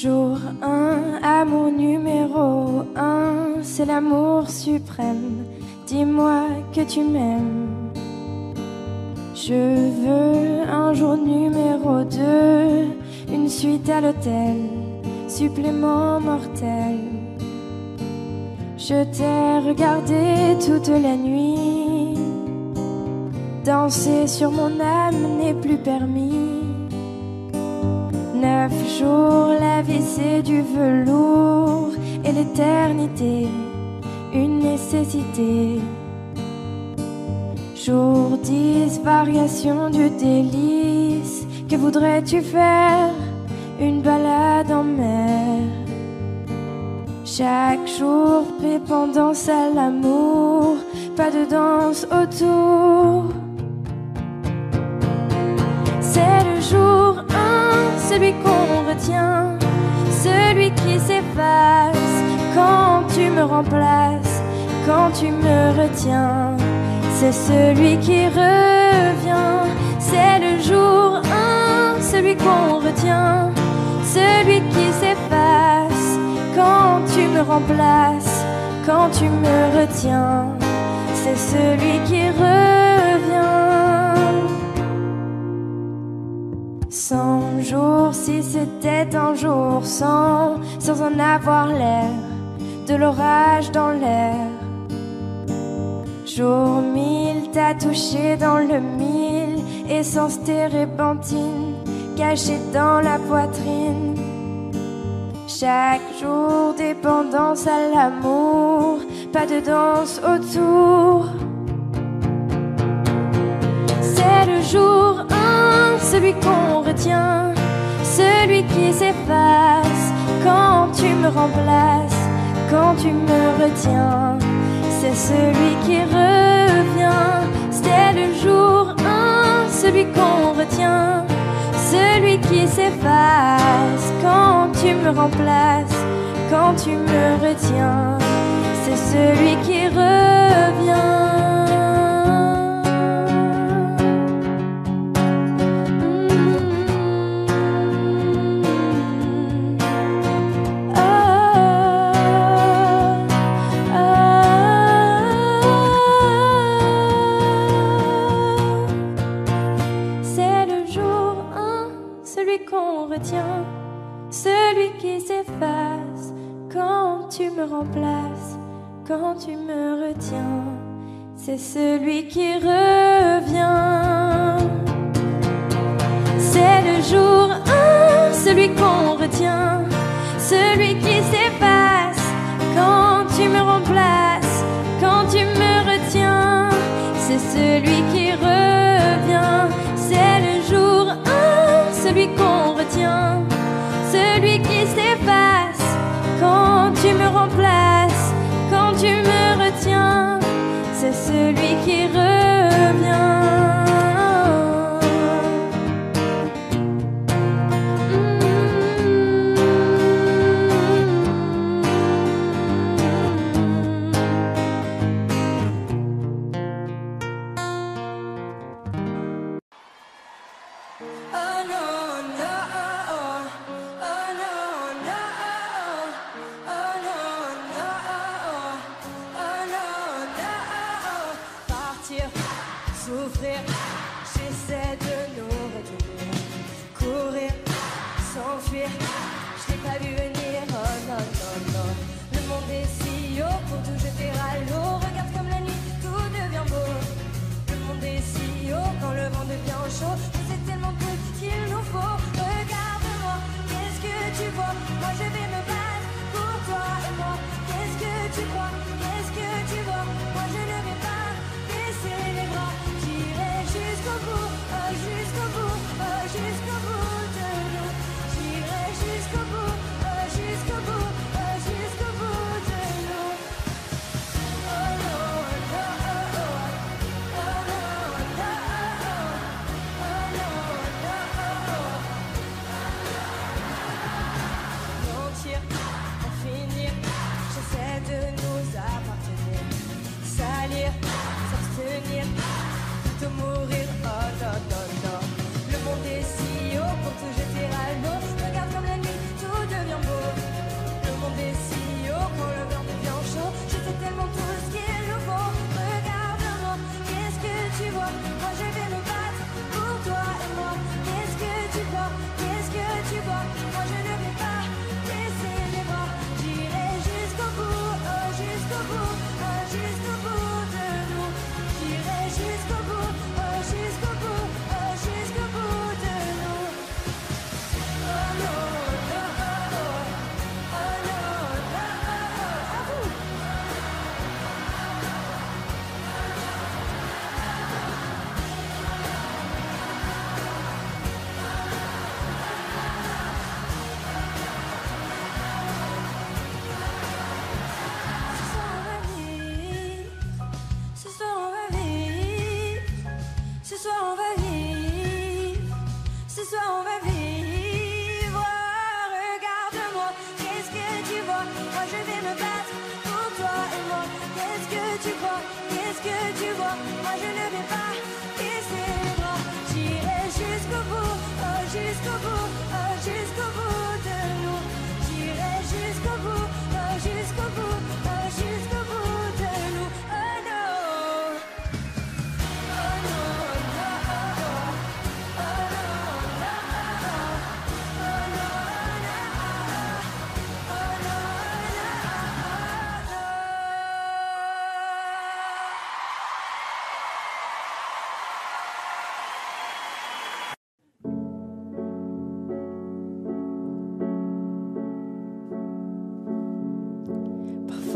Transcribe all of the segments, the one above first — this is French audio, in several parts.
Jour 1, amour numéro 1, c'est l'amour suprême. Dis-moi que tu m'aimes. Je veux un jour numéro 2, une suite à l'hôtel, supplément mortel. Je t'ai regardé toute la nuit. Danser sur mon âme n'est plus permis. Neuf jours, la vie c'est du velours et l'éternité, une nécessité. Jour 10, variation du délice. Que voudrais-tu faire? Une balade en mer. Chaque jour, dépendance à l'amour, pas de danse autour. C'est le jour 1, celui qu'on retient, celui qui s'efface quand tu me remplaces, quand tu me retiens. C'est celui qui revient, c'est le jour 1, celui qu'on retient, celui qui s'efface quand tu me remplaces, quand tu me retiens. C'est celui qui revient. Cent jours, si c'était un jour sans, sans en avoir l'air, de l'orage dans l'air. Jour mille, t'as touché dans le mille, essence térébenthine, cachée dans la poitrine. Chaque jour, dépendance à l'amour, pas de danse autour. C'est le jour 1, celui qu'on retient, celui qui s'efface quand tu me remplaces, quand tu me retiens. C'est celui qui revient, c'est le jour 1, celui qu'on retient, celui qui s'efface quand tu me remplaces, quand tu me retiens. C'est celui qui revient. Remplaces, quand tu me retiens. C'est celui qui revient. C'est le jour 1, celui qu'on retient, celui qui s'efface quand tu me remplaces, quand tu me retiens. C'est celui qui revient. C'est le jour 1, celui qu'on retient, C'est celui qui revient.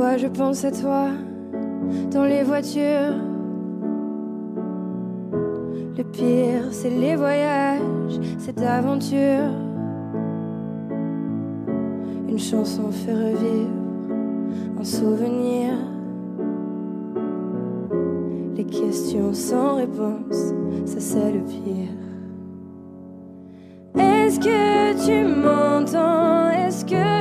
Je pense à toi dans les voitures. Le pire, c'est les voyages, cette aventure. Une chanson fait revivre un souvenir. Les questions sans réponse, ça c'est le pire. Est-ce que tu m'entends? Est-ce que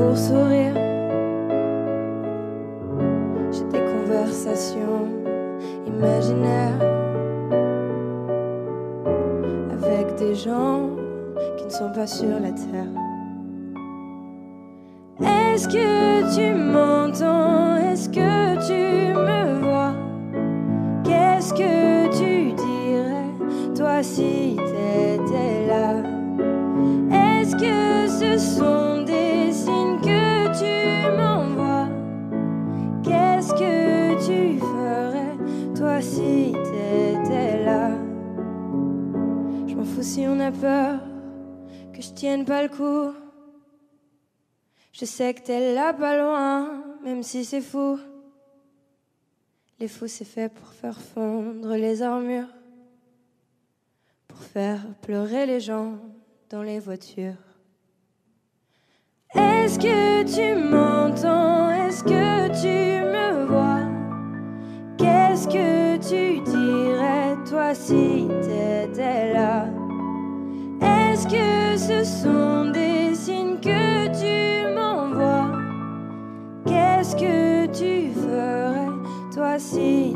pour sourire. J'ai des conversations imaginaires avec des gens qui ne sont pas sur la terre. Est-ce que tu m'entends? Est-ce que tu me vois? Qu'est-ce que tu dirais, toi, si peur que je tienne pas le coup. Je sais que t'es là pas loin, même si c'est fou. Les fous, c'est fait pour faire fondre les armures, pour faire pleurer les gens dans les voitures. Est-ce que tu m'entends? Est-ce que tu me vois? Qu'est-ce que tu dirais, toi, si t'étais là? Est-ce que ce sont des signes que tu m'envoies? Qu'est-ce que tu ferais, toi, si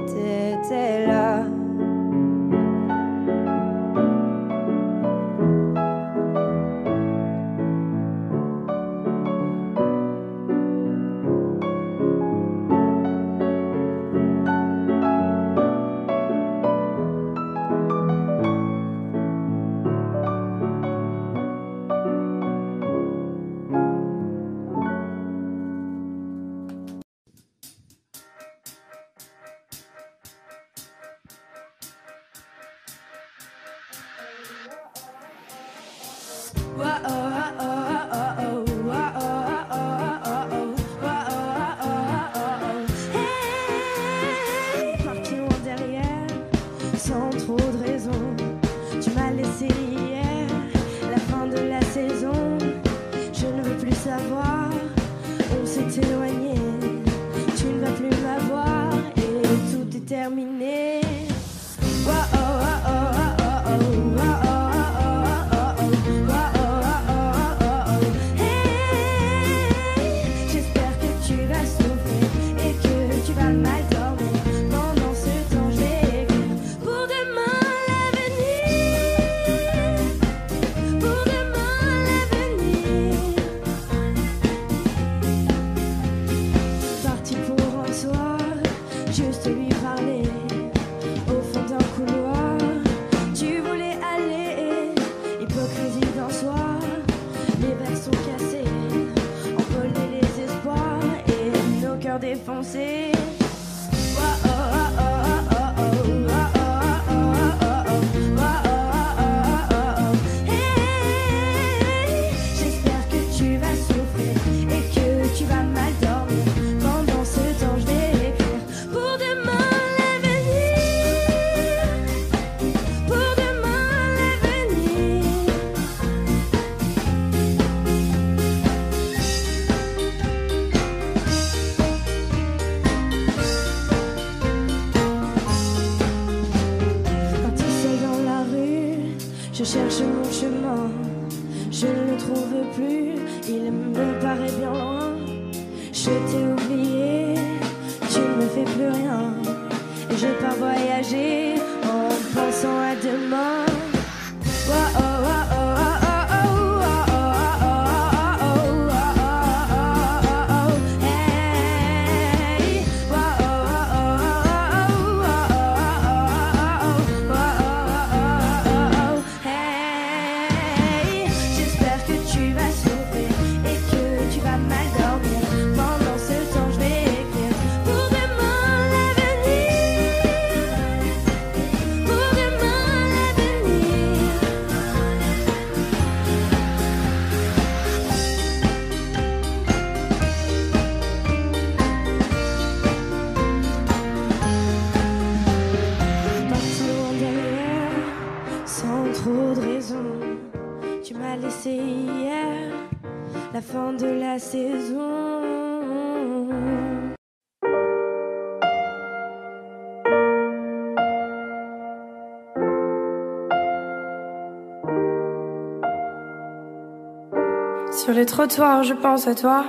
trottoirs, je pense à toi.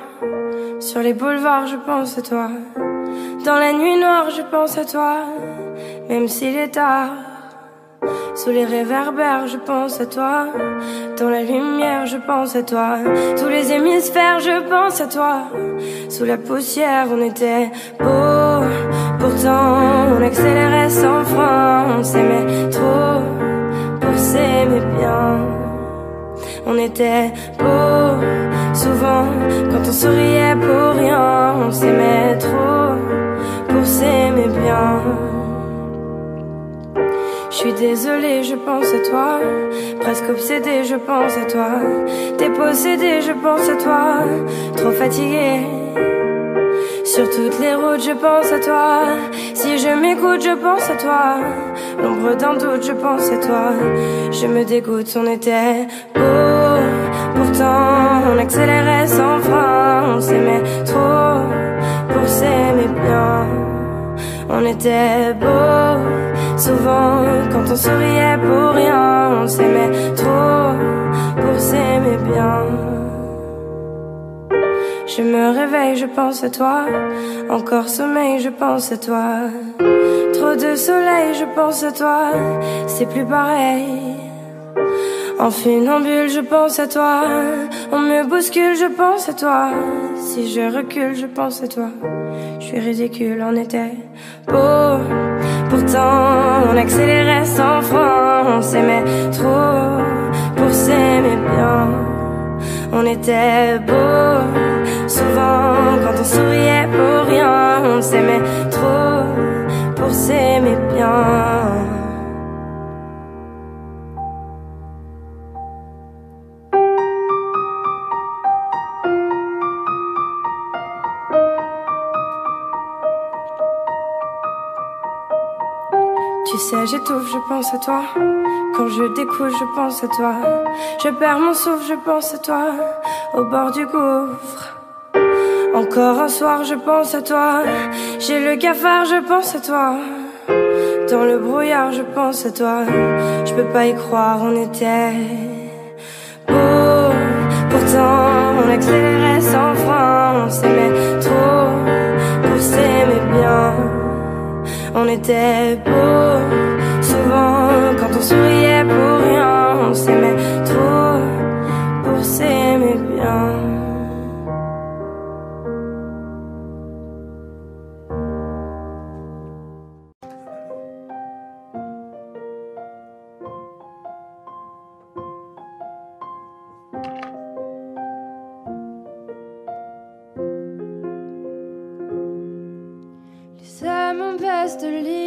Sur les boulevards, je pense à toi. Dans la nuit noire, je pense à toi. Même s'il est tard. Sous les réverbères, je pense à toi. Dans la lumière, je pense à toi. Tous les hémisphères, je pense à toi. Sous la poussière, on était beau. Pourtant, on accélérait sans frein. On s'aimait trop pour s'aimer bien on était beau. Souvent, quand on souriait pour rien, on s'aimait trop pour s'aimer bien. Je suis désolée, je pense à toi. Presque obsédée, je pense à toi. Dépossédée, je pense à toi. Trop fatiguée. Sur toutes les routes, je pense à toi. Si je m'écoute, je pense à toi. L'ombre d'un doute, je pense à toi. Je me dégoûte, on était beau. On accélérait sans frein. On s'aimait trop pour s'aimer bien. On était beau. Souvent, quand on souriait pour rien, on s'aimait trop pour s'aimer bien. Je me réveille, je pense à toi. Encore sommeil, je pense à toi. Trop de soleil, je pense à toi. C'est plus pareil. En funambule, je pense à toi. On me bouscule, je pense à toi. Si je recule, je pense à toi. Je suis ridicule, on était beau. Pourtant, on accélérait sans frein. On s'aimait trop pour s'aimer bien. On était beau. Souvent, quand on souriait pour rien, on s'aimait trop pour s'aimer bien. Tu sais, j'étouffe, je pense à toi. Quand je découche, je pense à toi. Je perds mon souffle, je pense à toi. Au bord du gouffre. Encore un soir, je pense à toi. J'ai le cafard, je pense à toi. Dans le brouillard, je pense à toi. Je peux pas y croire, on était beau. Pourtant, on accélérait sans frein. On s'aimait trop pour s'aimer bien. On était beau. Souvent, quand on souriait pour rien, on s'aimait trop pour s'aimer bien. De lit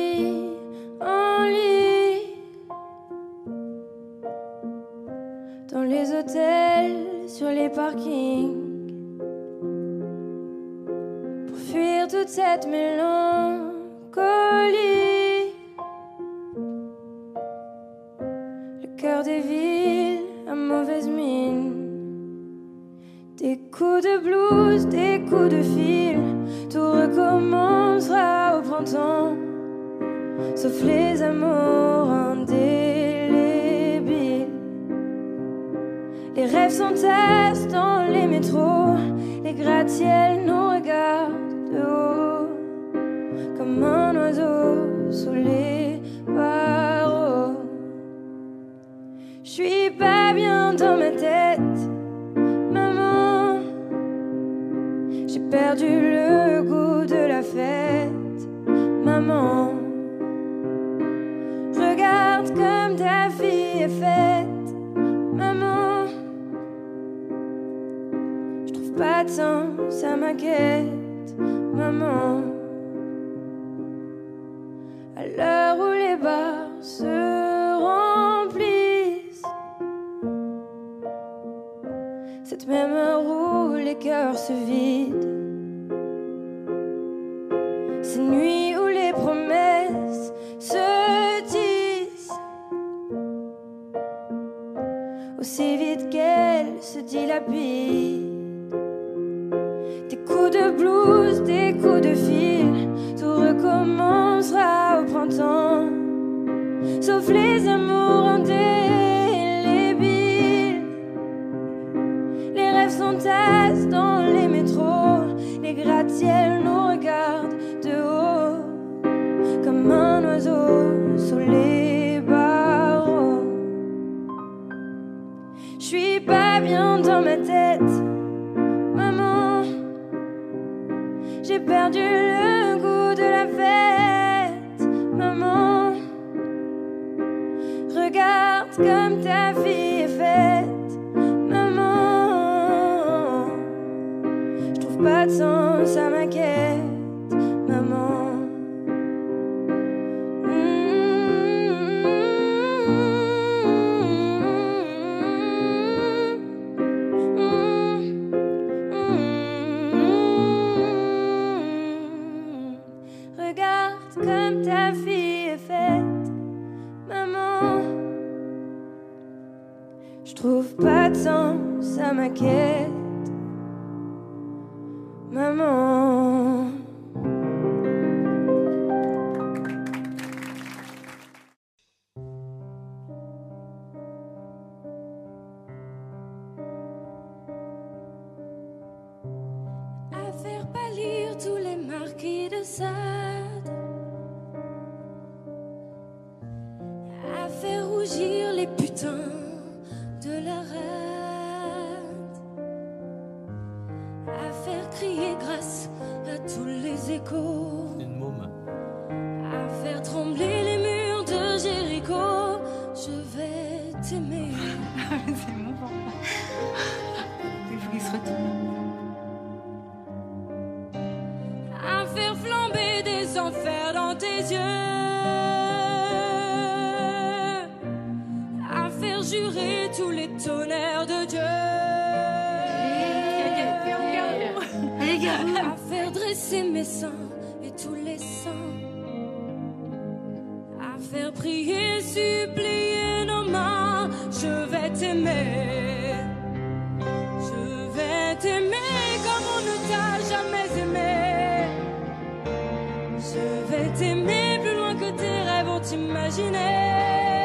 Fais t'aimer plus loin que tes rêves ont imaginé.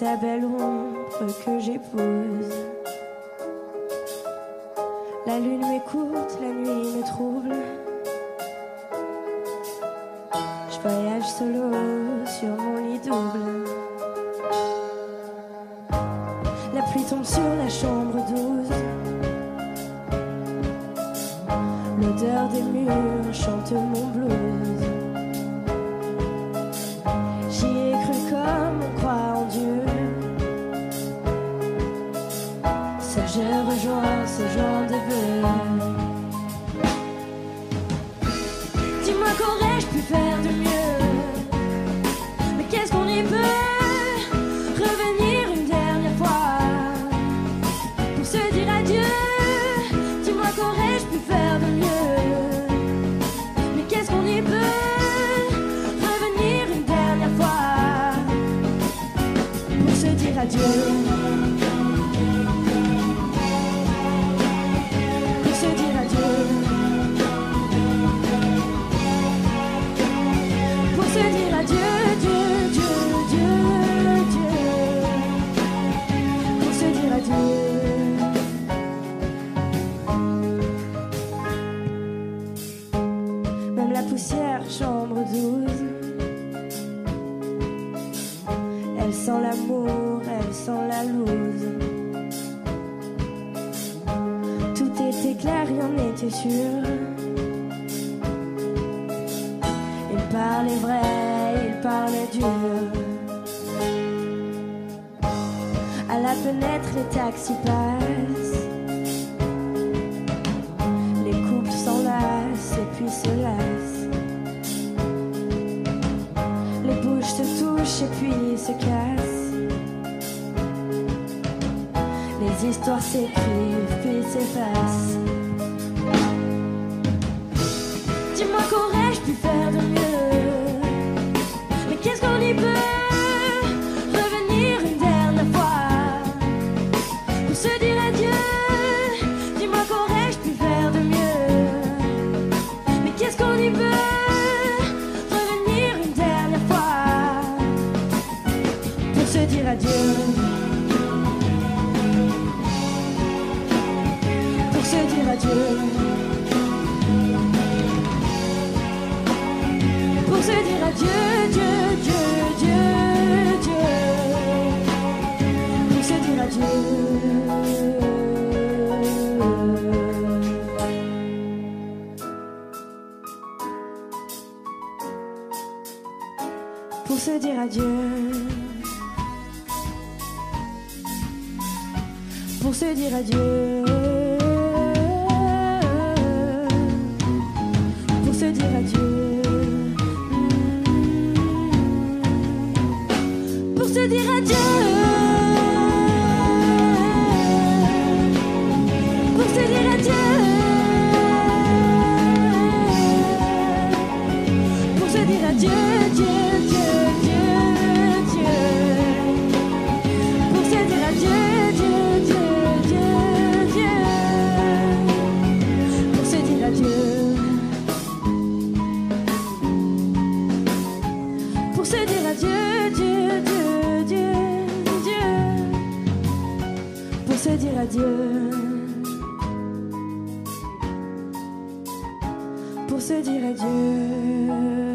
sa belle ombre que j'épouse. La lune m'écoute, la nuit me trouble. Je voyage solo. l'amour, elle sent la loose. Tout était clair, rien était sûr. Il parlait vrai, il parlait dur. À la fenêtre, les taxis passent. Les couples s'enlacent et puis se lassent. Les bouches se touchent et puis se cassent. L'histoire histoires s'écrivent puis s'effacent. Dis-moi qu'aurais-je pu faire de mieux? Mais qu'est-ce qu'on y peut adieu. Pour se dire adieu.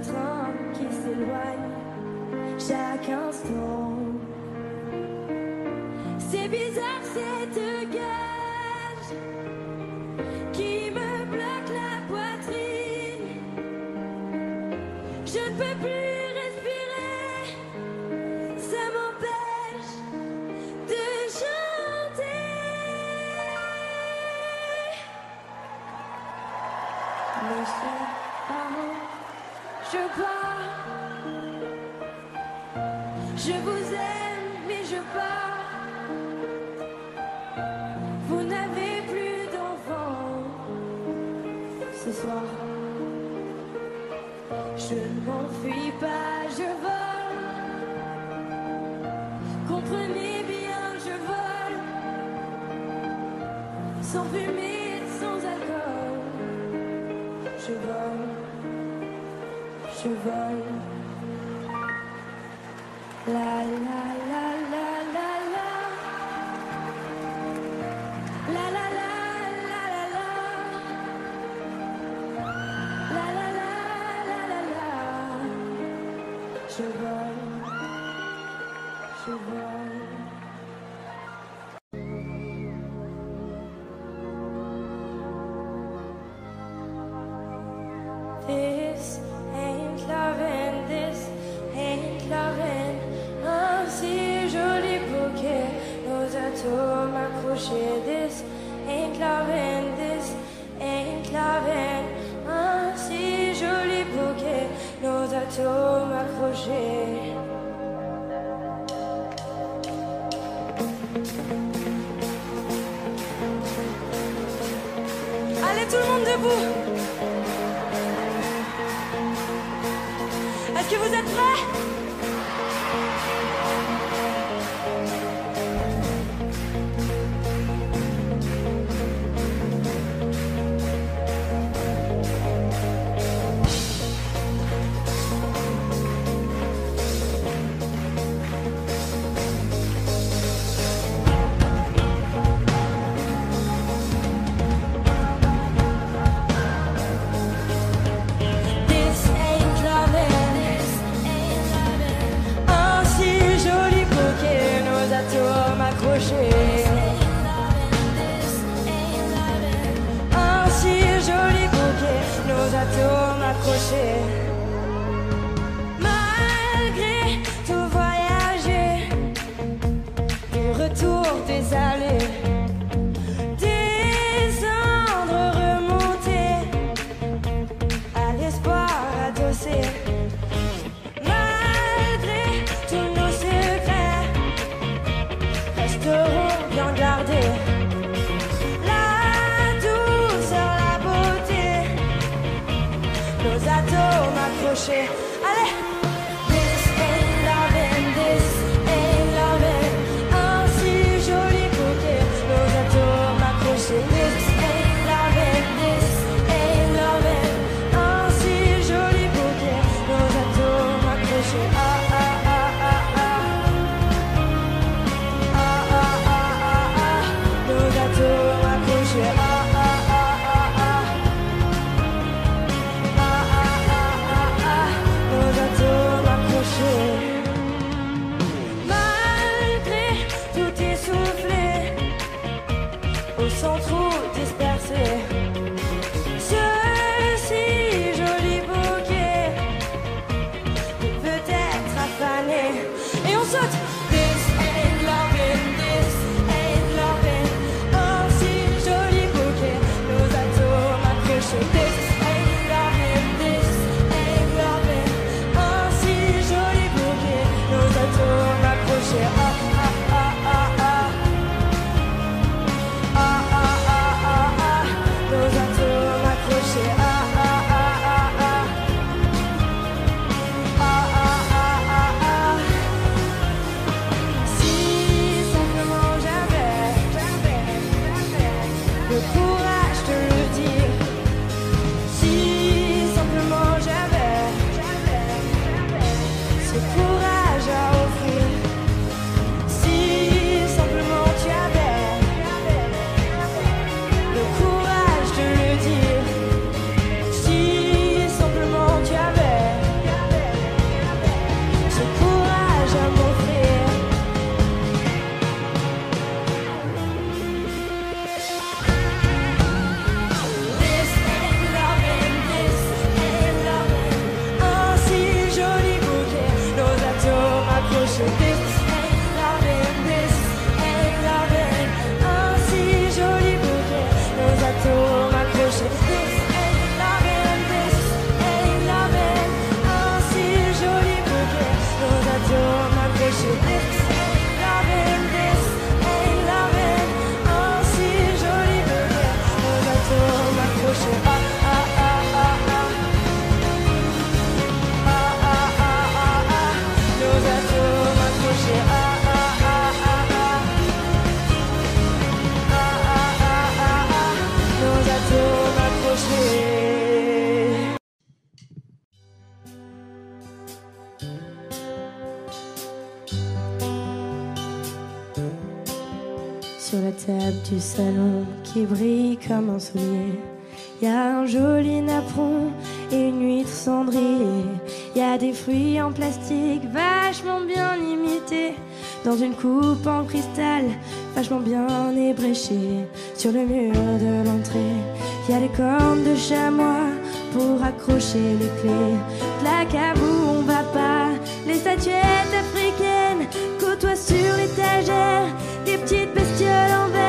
Train qui s'éloigne chaque instant. C'est bizarre qui brille comme un soulier. Y a un joli napperon et une huître cendrier. Y a des fruits en plastique vachement bien imités. Dans une coupe en cristal vachement bien ébréchée. Sur le mur de l'entrée, y a des cornes de chamois pour accrocher les clés. De la cave où on va pas, les statuettes africaines côtoient sur l'étagère des petites bestioles en verre.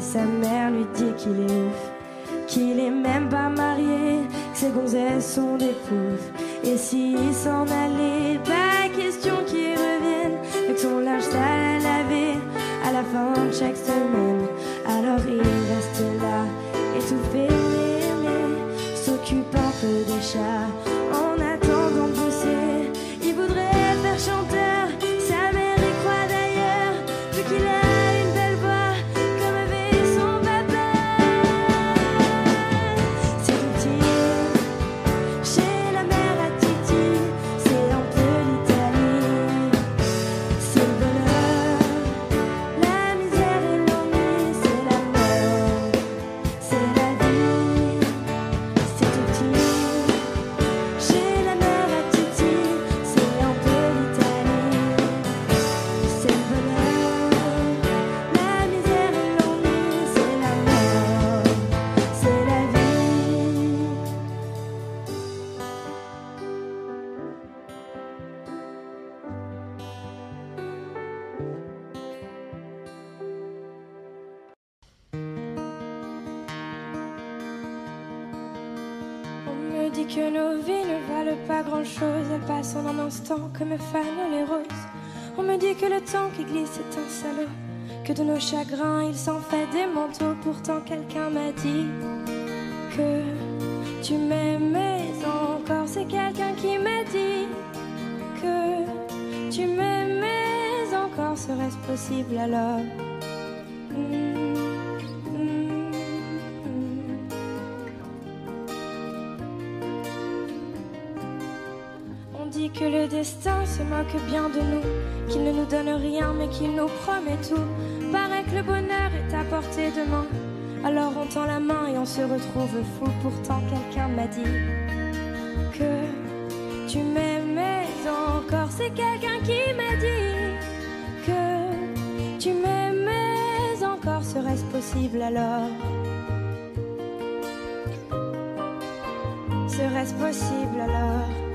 Sa mère lui dit qu'il est ouf, qu'il est même pas marié, que ses gonzesses sont des poufs. Et s'il s'en allait, pas question qu'il revienne, avec son linge sale à laver à la fin de chaque semaine. Alors il reste là, étouffé, s'occupe un peu des chats. Grand-chose, passent en un instant comme fanent les roses. On me dit que le temps qui glisse est un salaud, que de nos chagrins il s'en fait des manteaux. Pourtant quelqu'un m'a dit que tu m'aimais encore, c'est quelqu'un qui m'a dit que tu m'aimais encore, serait-ce possible alors que le destin se moque bien de nous, qu'il ne nous donne rien mais qu'il nous promet tout. Paraît que le bonheur est à portée de main. Alors on tend la main et on se retrouve fou. Pourtant quelqu'un m'a dit que tu m'aimais encore. C'est quelqu'un qui m'a dit que tu m'aimais encore. Serait-ce possible alors? Serait-ce possible alors?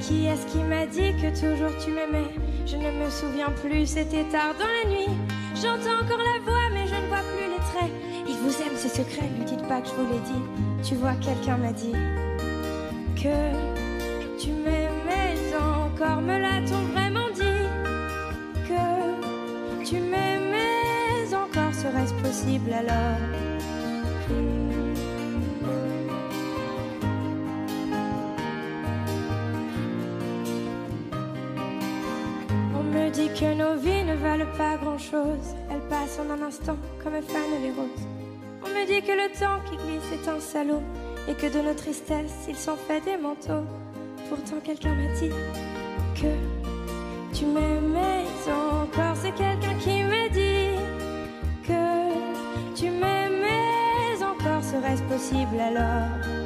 Qui est-ce qui m'a dit que toujours tu m'aimais? Je ne me souviens plus, c'était tard dans la nuit. J'entends encore la voix, mais je ne vois plus les traits. Il vous aime, c'est secret, lui dites pas que je vous l'ai dit. Tu vois, quelqu'un m'a dit que tu m'aimais encore. Me l'a-t-on vraiment dit? Que tu m'aimais encore, serait-ce possible alors? Que nos vies ne valent pas grand-chose. Elles passent en un instant comme fanent les roses. On me dit que le temps qui glisse est un salaud et que de nos tristesses il s'en fait des manteaux. Pourtant quelqu'un m'a dit que tu m'aimais encore. C'est quelqu'un qui m'a dit que tu m'aimais encore. Serait-ce possible alors?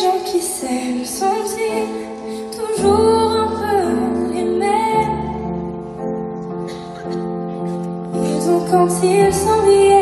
Gens qui s'aiment sont-ils toujours un peu les mêmes. Ils ont quand ils s'enviennent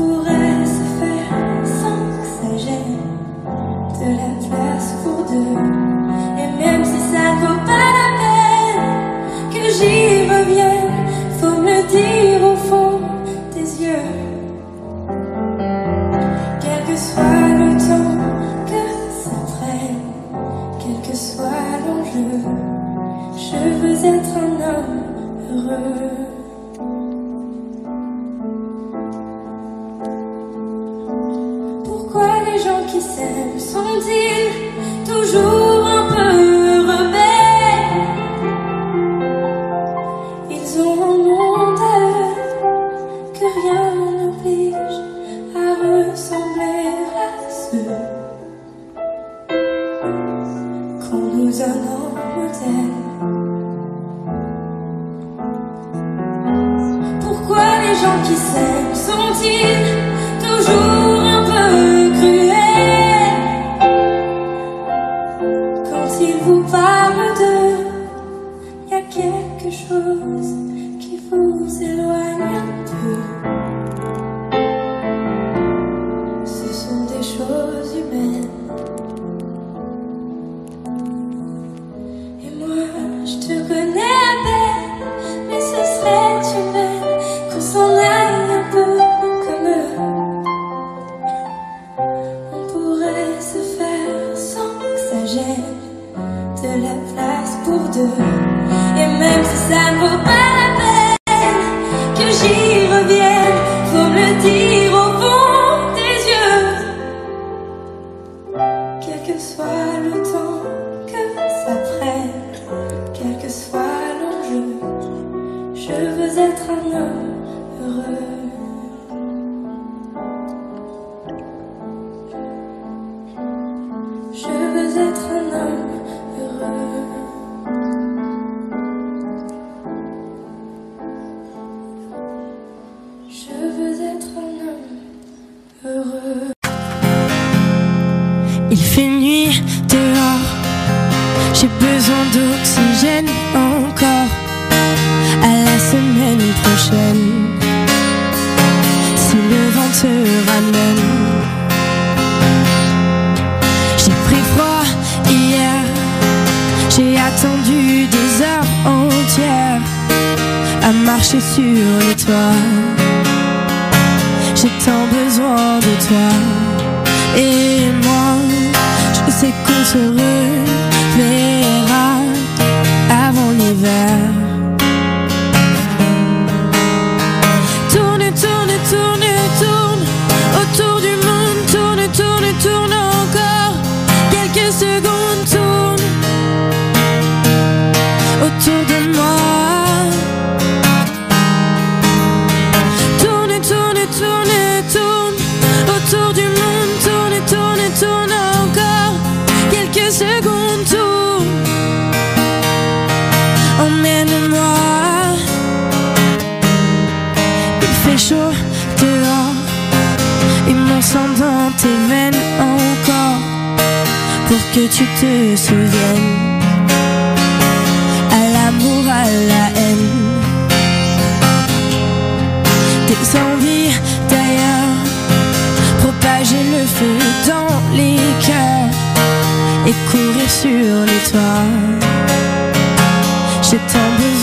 pourrait Il fait nuit dehors, j'ai besoin d'oxygène encore. À la semaine prochaine, si le vent te ramène. J'ai pris froid hier, j'ai attendu des heures entières à marcher sur les toits. J'ai tant besoin de toi et moi c'est qu'on se reverra avant l'hiver. Tourne, tourne, tourne, tourne autour du monde, tourne, tourne, tourne encore quelques secondes, tourne autour de tes veines encore pour que tu te souviennes à l'amour, à la haine, tes envies d'ailleurs, propager le feu dans les cœurs et courir sur les toits. J'ai tant besoin.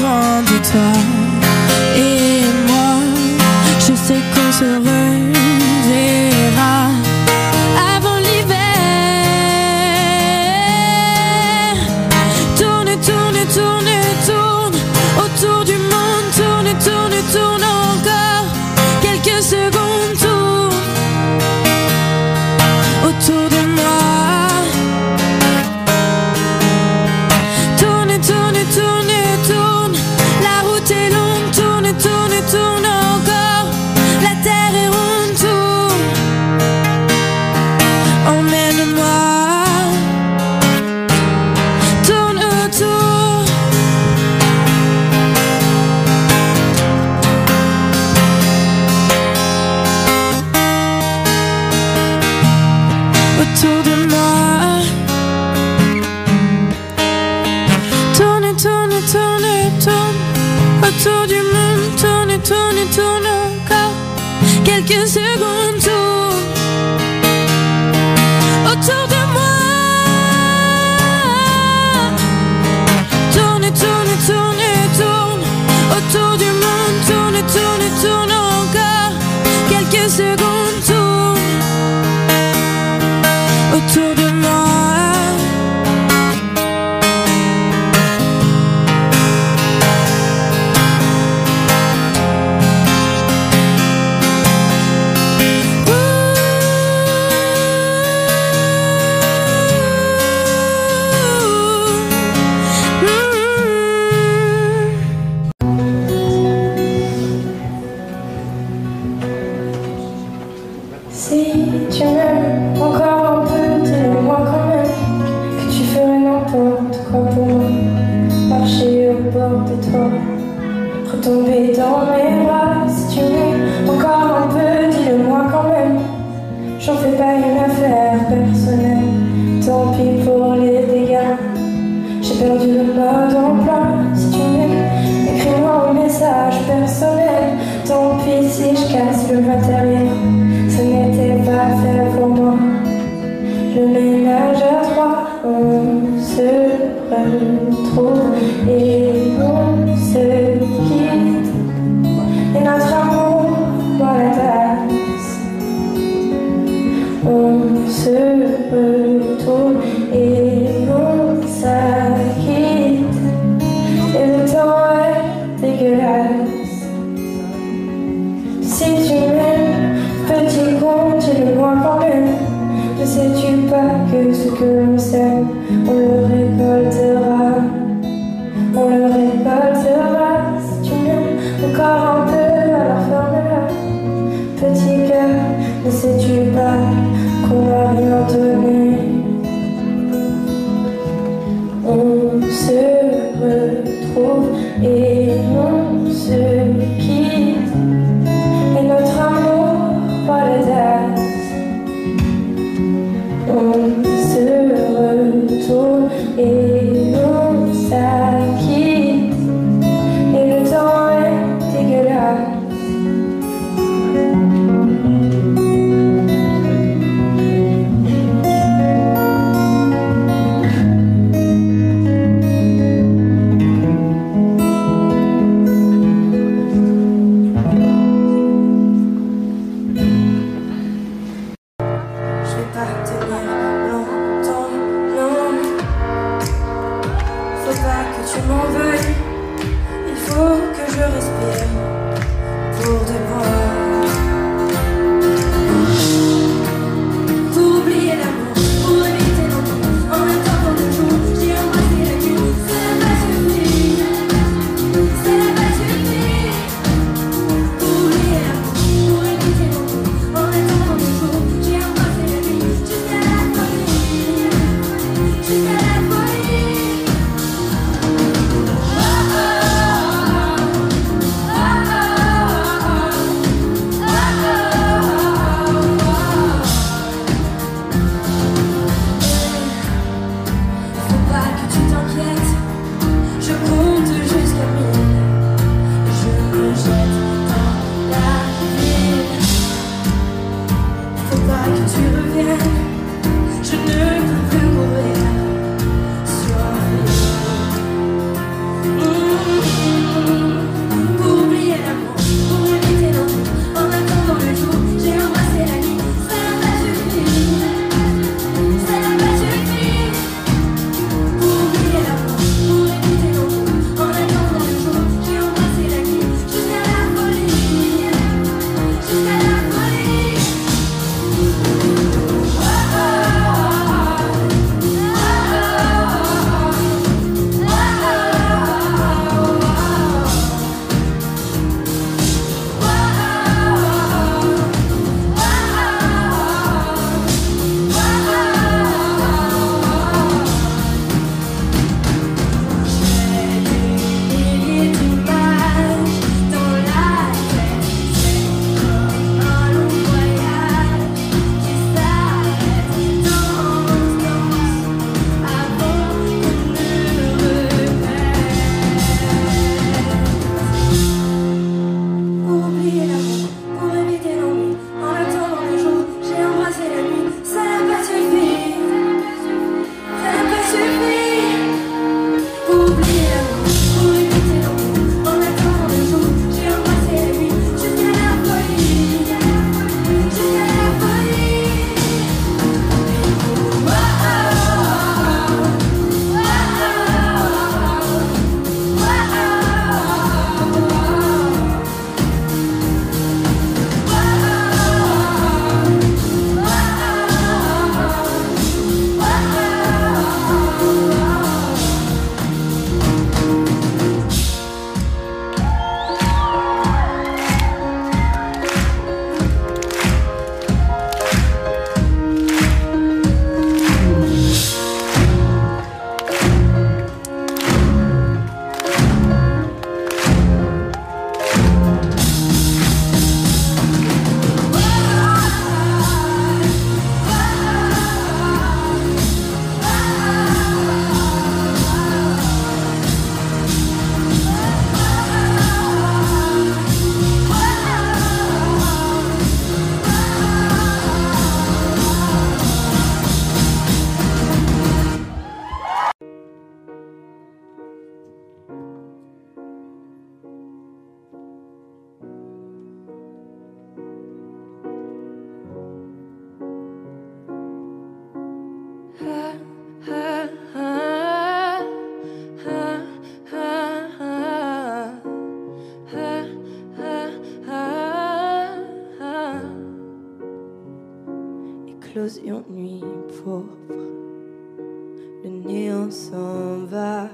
Le néant s'en va,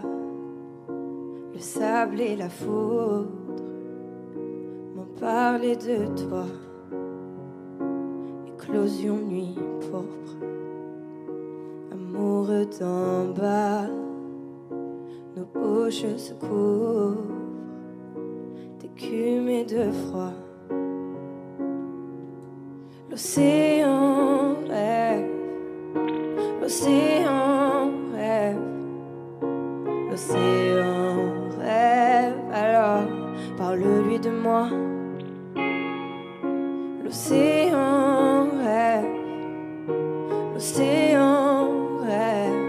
le sable et la foudre m'ont parlé de toi. Éclosion nuit pourpre, amoureux d'en bas, nos bouches se couvrent d'écume et de froid. L'océan rêve, l'océan rêve, l'océan rêve. Alors parle-lui de moi. L'océan rêve, l'océan rêve,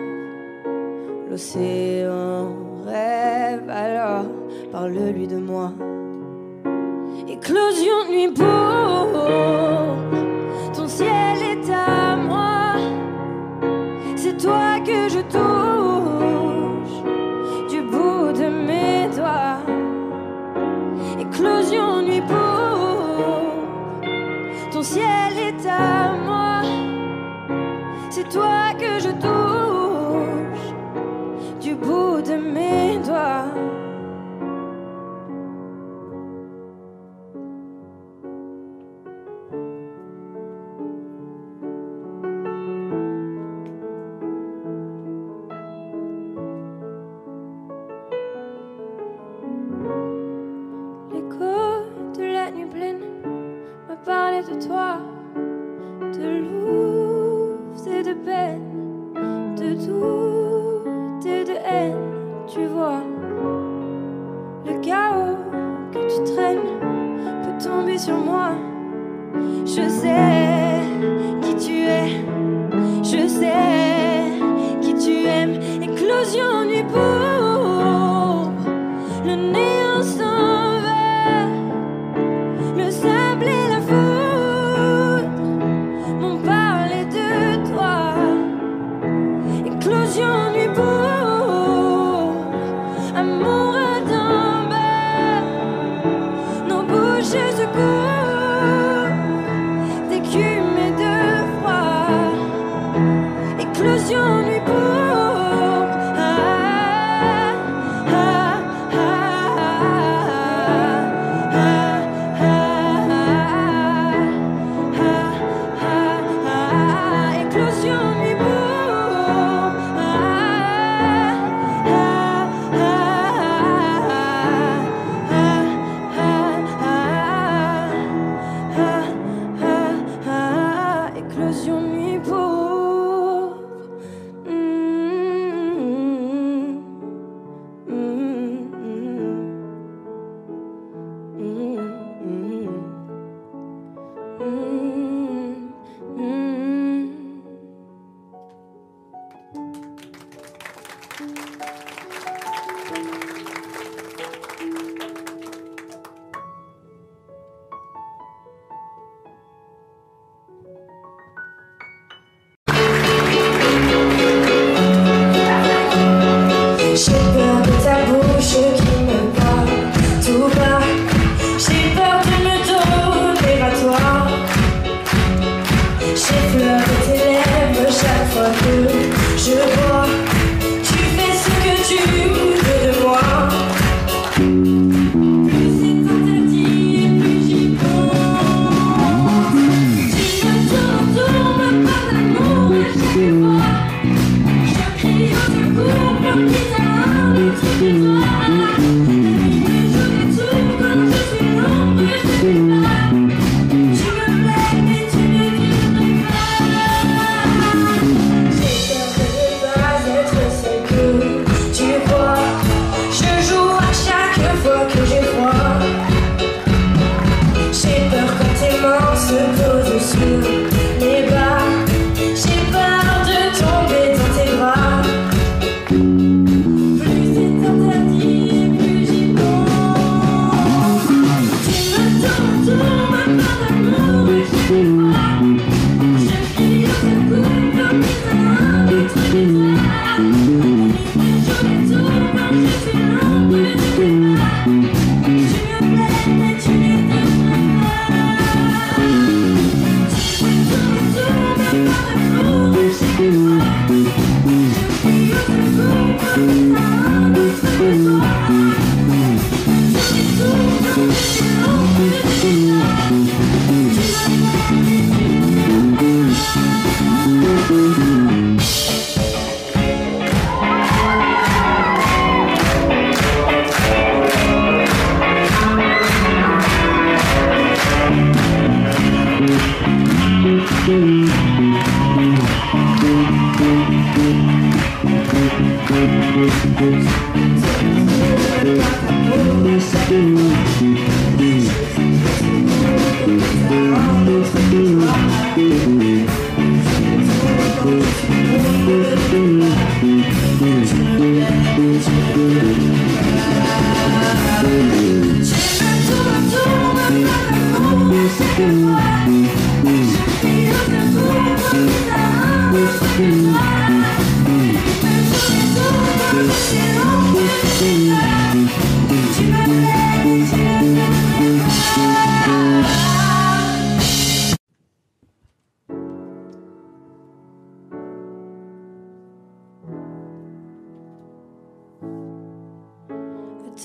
l'océan rêve. Alors parle-lui de moi. Éclosion nuit pour ton ciel parlé de toi, de loups et de peine, de doute et de haine. Tu vois, le chaos que tu traînes peut tomber sur moi. Je sais qui tu es, je sais qui tu aimes. Éclosion nuit pour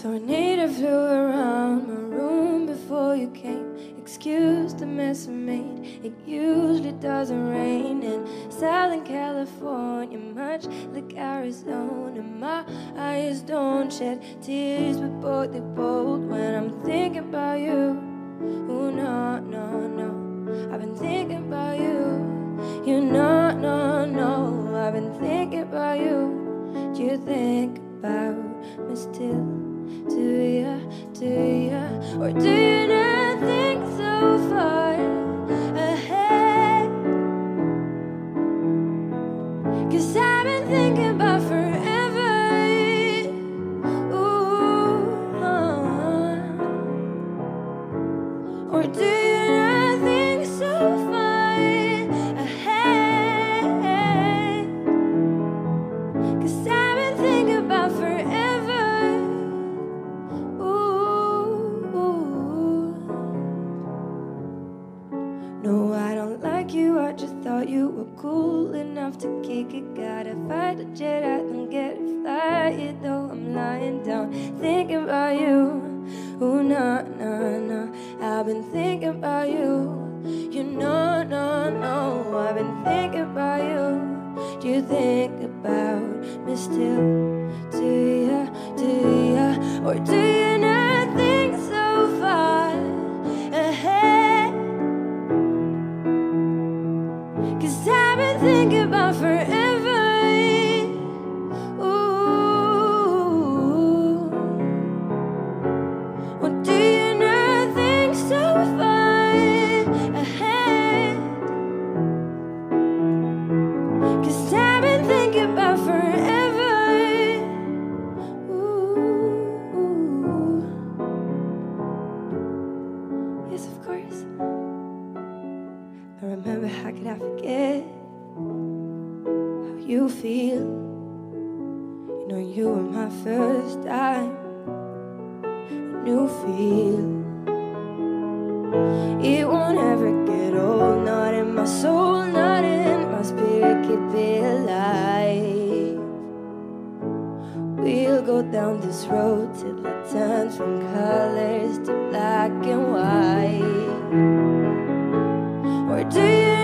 tornado flew around my room before you came. Excuse the mess I made. It usually doesn't rain in Southern California, much like Arizona. My eyes don't shed tears, but both they bold when I'm thinking about you. Oh no, no, no. I've been thinking about you. You know, no, no. I've been thinking about you. Do you think about me still? Do you, do you, or do you not think so far how could I forget how you feel? You know you were my first time, a new feel. It won't ever get old, not in my soul, not in my spirit, keep it alive. We'll go down this road till it turns from colors to black and white. Or do you